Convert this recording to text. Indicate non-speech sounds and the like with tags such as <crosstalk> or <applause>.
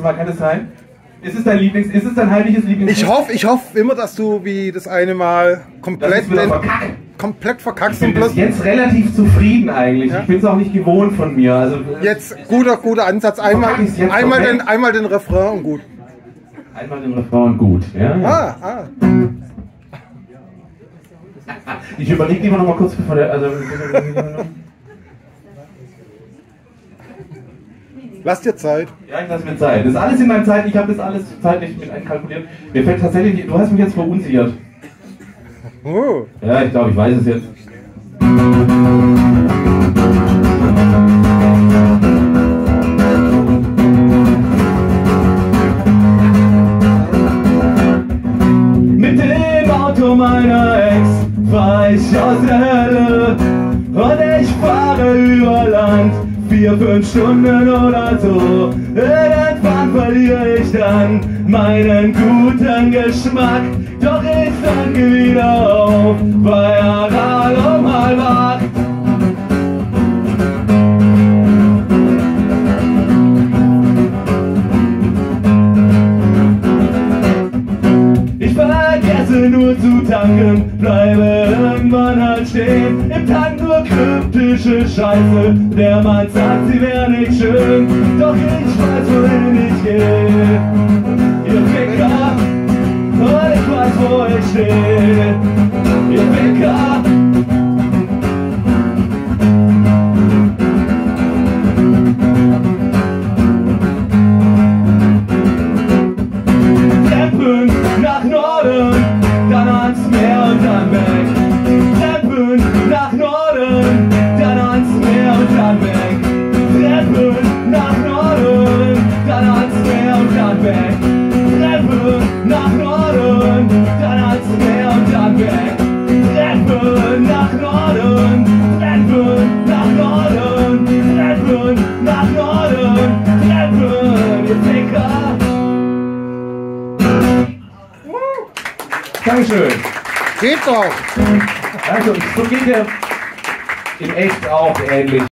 Mal kann es sein? Ist es dein Lieblings, ist es dein heimliches Lieblings? Ich hoffe, ich hoffe immer, dass du wie das eine Mal komplett, wieder verkackt. komplett verkackst Ich bin bis jetzt relativ zufrieden eigentlich. Ja. Ich bin es auch nicht gewohnt von mir. Also äh, jetzt guter, guter Ansatz. Einmal, Verkack einmal, den, einmal den Refrain und gut. einmal den Refrain und gut. Ja? Ah, ah. <laughs> Ich überlege lieber noch mal kurz bevor der. Also, Lass dir Zeit. Ja, ich lasse mir Zeit. Das ist alles in meiner Zeit. Ich habe das alles zeitlich mit einkalkuliert. Mir fällt tatsächlich. Du hast mich jetzt verunsichert. Oh. Ja, ich glaube, ich weiß es jetzt. Mit dem Auto meiner Ex fahr ich aus der Hölle und ich fahre über Land, vier, fünf Stunden oder so. Irgendwann verliere ich dann meinen guten Geschmack, doch ich danke wieder auf bei Aral um halb acht. Ich vergesse nur zu tanken, bleibe irgendwann halt stehen. Im Tank nur kryptische Scheiße, der Mann sagt, sie wär nicht schön. Doch ich weiß, wohin ich gehe. Norden, dann ans Meer und dann weg. Treppen nach Norden, Treppen nach Norden, Treppen nach Norden, Treppen, ihr Ficker. Dankeschön. Geht doch. Also, so geht der in echt auch ähnlich.